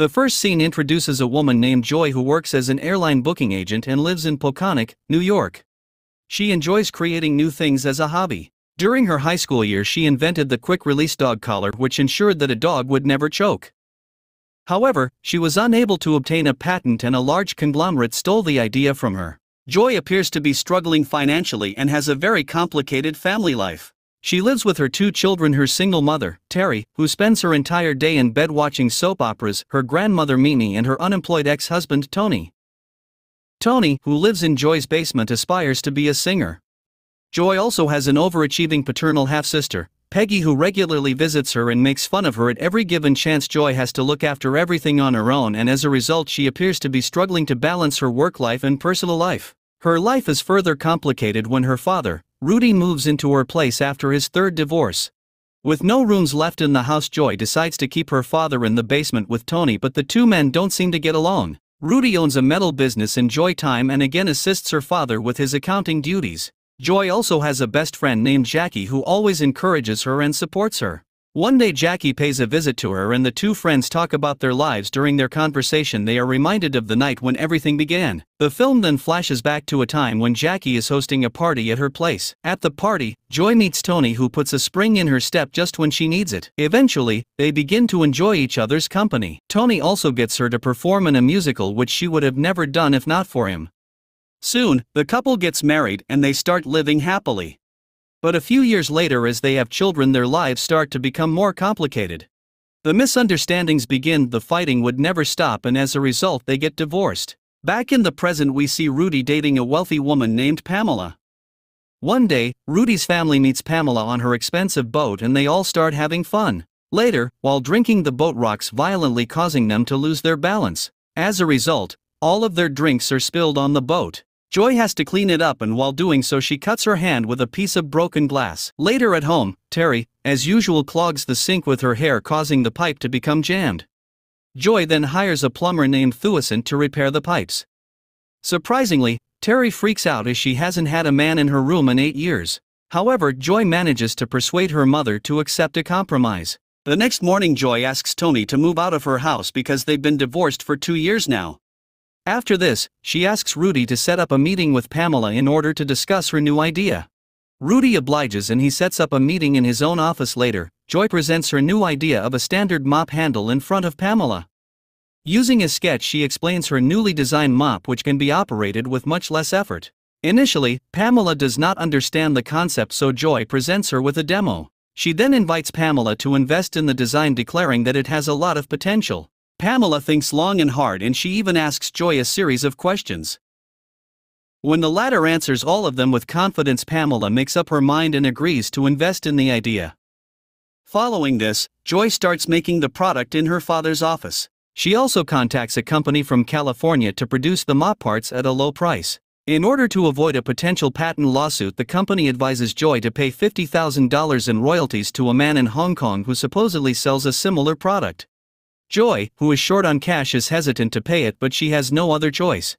The first scene introduces a woman named Joy who works as an airline booking agent and lives in Pocahontas, New York. She enjoys creating new things as a hobby. During her high school years, she invented the quick release dog collar, which ensured that a dog would never choke. However, she was unable to obtain a patent and a large conglomerate stole the idea from her. Joy appears to be struggling financially and has a very complicated family life. She lives with her two children, her single mother, Terry, who spends her entire day in bed watching soap operas, her grandmother Mimi, and her unemployed ex husband, Tony. Tony, who lives in Joy's basement, aspires to be a singer. Joy also has an overachieving paternal half sister, Peggy, who regularly visits her and makes fun of her at every given chance. Joy has to look after everything on her own, and as a result, she appears to be struggling to balance her work life and personal life. Her life is further complicated when her father, Rudy moves into her place after his third divorce. With no rooms left in the house, Joy decides to keep her father in the basement with Tony, but the two men don't seem to get along. Rudy owns a metal business in Joy time and again assists her father with his accounting duties. Joy also has a best friend named Jackie who always encourages her and supports her. One day, Jackie pays a visit to her, and the two friends talk about their lives. During their conversation, they are reminded of the night when everything began. The film then flashes back to a time when Jackie is hosting a party at her place. At the party, Joy meets Tony, who puts a spring in her step just when she needs it. Eventually, they begin to enjoy each other's company. Tony also gets her to perform in a musical, which she would have never done if not for him. Soon, the couple gets married and they start living happily. But a few years later, as they have children, their lives start to become more complicated. The misunderstandings begin, the fighting would never stop, and as a result, they get divorced. Back in the present, we see Rudy dating a wealthy woman named Pamela. One day, Rudy's family meets Pamela on her expensive boat and they all start having fun. Later, while drinking, the boat rocks violently, causing them to lose their balance. As a result, all of their drinks are spilled on the boat. Joy has to clean it up, and while doing so, she cuts her hand with a piece of broken glass. Later at home, Terry, as usual, clogs the sink with her hair, causing the pipe to become jammed. Joy then hires a plumber named Toussaint to repair the pipes. Surprisingly, Terry freaks out as she hasn't had a man in her room in eight years. However, Joy manages to persuade her mother to accept a compromise. The next morning, Joy asks Tony to move out of her house because they've been divorced for two years now. After this, she asks Rudy to set up a meeting with Pamela in order to discuss her new idea. Rudy obliges and he sets up a meeting in his own office later. Joy presents her new idea of a standard mop handle in front of Pamela. Using a sketch, she explains her newly designed mop, which can be operated with much less effort. Initially, Pamela does not understand the concept, so Joy presents her with a demo. She then invites Pamela to invest in the design, declaring that it has a lot of potential. Pamela thinks long and hard and she even asks Joy a series of questions. When the latter answers all of them with confidence, Pamela makes up her mind and agrees to invest in the idea. Following this, Joy starts making the product in her father's office. She also contacts a company from California to produce the mop parts at a low price. In order to avoid a potential patent lawsuit, the company advises Joy to pay $50,000 in royalties to a man in Hong Kong who supposedly sells a similar product. Joy, who is short on cash, is hesitant to pay it, but she has no other choice.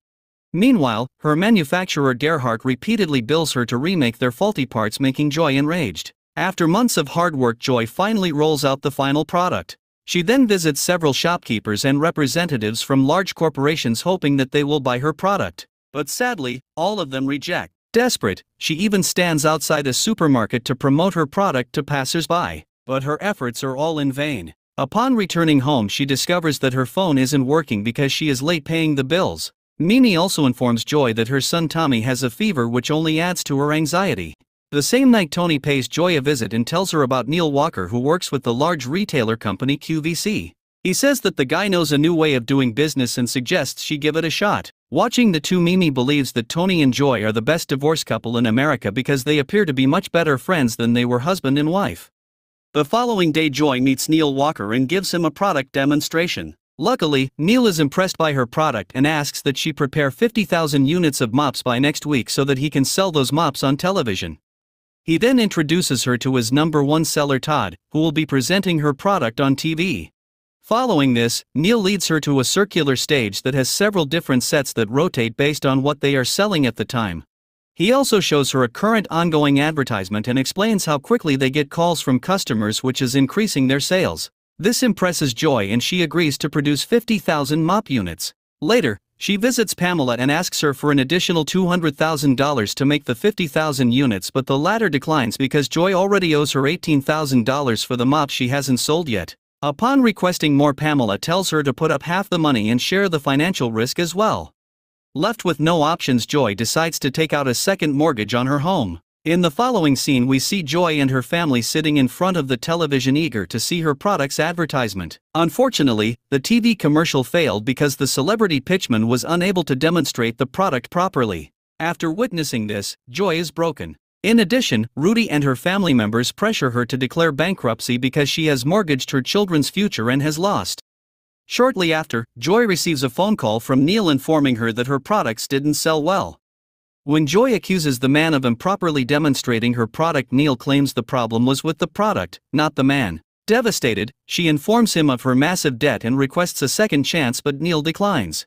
Meanwhile, her manufacturer Gerhardt repeatedly bills her to remake their faulty parts, making Joy enraged. After months of hard work, Joy finally rolls out the final product. She then visits several shopkeepers and representatives from large corporations hoping that they will buy her product. But sadly, all of them reject. Desperate, she even stands outside a supermarket to promote her product to passersby. But her efforts are all in vain. Upon returning home, she discovers that her phone isn't working because she is late paying the bills. Mimi also informs Joy that her son Tommy has a fever, which only adds to her anxiety. The same night, Tony pays Joy a visit and tells her about Neil Walker, who works with the large retailer company QVC. He says that the guy knows a new way of doing business and suggests she give it a shot. Watching the two, Mimi believes that Tony and Joy are the best divorce couple in America because they appear to be much better friends than they were husband and wife. The following day, Joy meets Neil Walker and gives him a product demonstration. Luckily, Neil is impressed by her product and asks that she prepare 50,000 units of mops by next week so that he can sell those mops on television. He then introduces her to his number one seller Todd, who will be presenting her product on TV. Following this, Neil leads her to a circular stage that has several different sets that rotate based on what they are selling at the time. He also shows her a current ongoing advertisement and explains how quickly they get calls from customers, which is increasing their sales. This impresses Joy and she agrees to produce 50,000 mop units. Later, she visits Pamela and asks her for an additional $200,000 to make the 50,000 units, but the latter declines because Joy already owes her $18,000 for the mop she hasn't sold yet. Upon requesting more, Pamela tells her to put up half the money and share the financial risk as well. Left with no options, Joy decides to take out a second mortgage on her home. In the following scene, we see Joy and her family sitting in front of the television eager to see her product's advertisement. Unfortunately, the TV commercial failed because the celebrity pitchman was unable to demonstrate the product properly. After witnessing this, Joy is broken. In addition, Rudy and her family members pressure her to declare bankruptcy because she has mortgaged her children's future and has lost. Shortly after, Joy receives a phone call from Neil informing her that her products didn't sell well. When Joy accuses the man of improperly demonstrating her product, Neil claims the problem was with the product, not the man. Devastated, she informs him of her massive debt and requests a second chance, but Neil declines.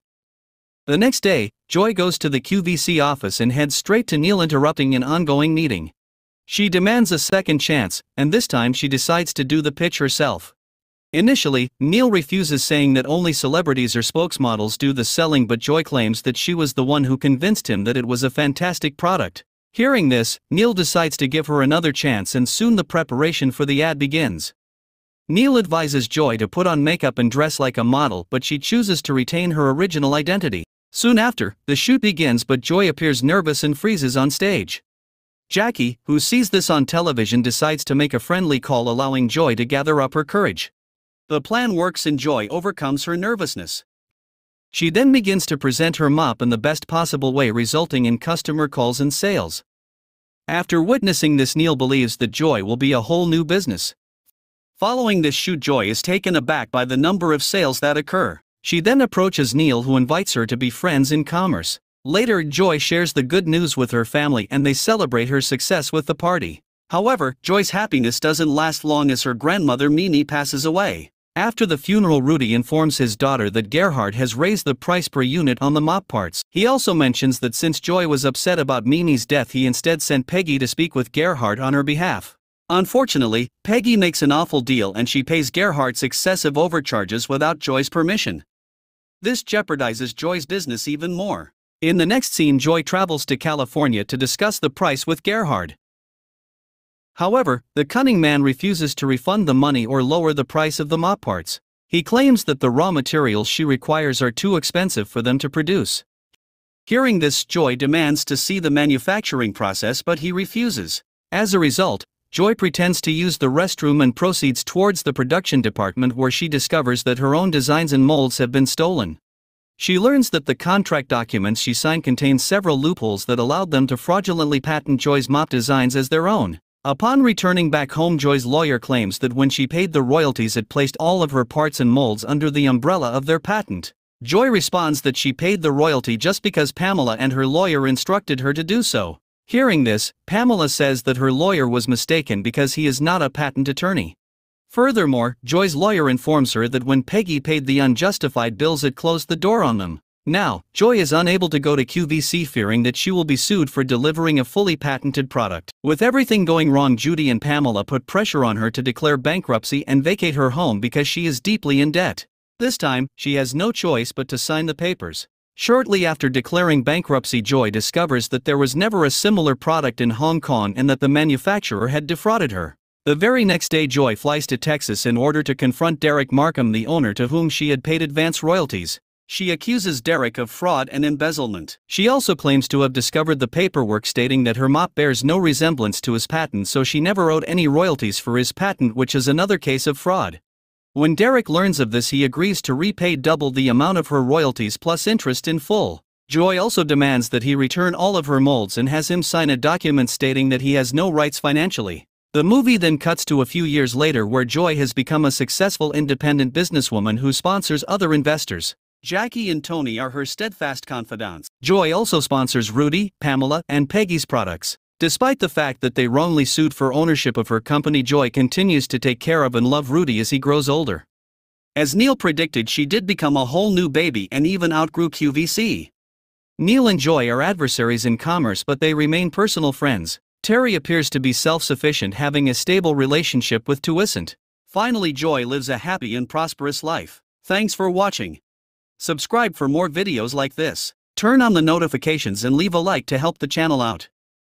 The next day, Joy goes to the QVC office and heads straight to Neil, interrupting an ongoing meeting. She demands a second chance, and this time she decides to do the pitch herself. Initially, Neil refuses, saying that only celebrities or spokesmodels do the selling, but Joy claims that she was the one who convinced him that it was a fantastic product. Hearing this, Neil decides to give her another chance, and soon the preparation for the ad begins. Neil advises Joy to put on makeup and dress like a model, but she chooses to retain her original identity. Soon after, the shoot begins, but Joy appears nervous and freezes on stage. Jackie, who sees this on television, decides to make a friendly call, allowing Joy to gather up her courage. The plan works and Joy overcomes her nervousness. She then begins to present her mop in the best possible way, resulting in customer calls and sales. After witnessing this, Neil believes that Joy will be a whole new business. Following this shoot, Joy is taken aback by the number of sales that occur. She then approaches Neil, who invites her to be friends in commerce. Later, Joy shares the good news with her family and they celebrate her success with the party. However, Joy's happiness doesn't last long as her grandmother Mimi passes away. After the funeral, Rudy informs his daughter that Gerhard has raised the price per unit on the mop parts. He also mentions that since Joy was upset about Mimi's death, he instead sent Peggy to speak with Gerhard on her behalf. Unfortunately, Peggy makes an awful deal and she pays Gerhard excessive overcharges without Joy's permission. This jeopardizes Joy's business even more. In the next scene, Joy travels to California to discuss the price with Gerhard. However, the cunning man refuses to refund the money or lower the price of the mop parts. He claims that the raw materials she requires are too expensive for them to produce. Hearing this, Joy demands to see the manufacturing process, but he refuses. As a result, Joy pretends to use the restroom and proceeds towards the production department where she discovers that her own designs and molds have been stolen. She learns that the contract documents she signed contain several loopholes that allowed them to fraudulently patent Joy's mop designs as their own. Upon returning back home, Joy's lawyer claims that when she paid the royalties, it placed all of her parts and molds under the umbrella of their patent. Joy responds that she paid the royalty just because Pamela and her lawyer instructed her to do so. Hearing this, Pamela says that her lawyer was mistaken because he is not a patent attorney. Furthermore, Joy's lawyer informs her that when Peggy paid the unjustified bills, it closed the door on them. Now, Joy is unable to go to QVC fearing that she will be sued for delivering a fully patented product. With everything going wrong, Judy and Pamela put pressure on her to declare bankruptcy and vacate her home because she is deeply in debt. This time, she has no choice but to sign the papers. Shortly after declaring bankruptcy, Joy discovers that there was never a similar product in Hong Kong and that the manufacturer had defrauded her. The very next day, Joy flies to Texas in order to confront Derek Markham, the owner to whom she had paid advance royalties. She accuses Derek of fraud and embezzlement. She also claims to have discovered the paperwork stating that her mop bears no resemblance to his patent, so she never owed any royalties for his patent, which is another case of fraud. When Derek learns of this, he agrees to repay double the amount of her royalties plus interest in full. Joy also demands that he return all of her molds and has him sign a document stating that he has no rights financially. The movie then cuts to a few years later where Joy has become a successful independent businesswoman who sponsors other investors. Jackie and Tony are her steadfast confidants. Joy also sponsors Rudy, Pamela, and Peggy's products. Despite the fact that they wrongly sued for ownership of her company, Joy continues to take care of and love Rudy as he grows older. As Neil predicted, she did become a whole new baby and even outgrew QVC. Neil and Joy are adversaries in commerce, but they remain personal friends. Terry appears to be self sufficient, having a stable relationship with Toussaint. Finally, Joy lives a happy and prosperous life. Thanks for watching. Subscribe for more videos like this. Turn on the notifications and leave a like to help the channel out.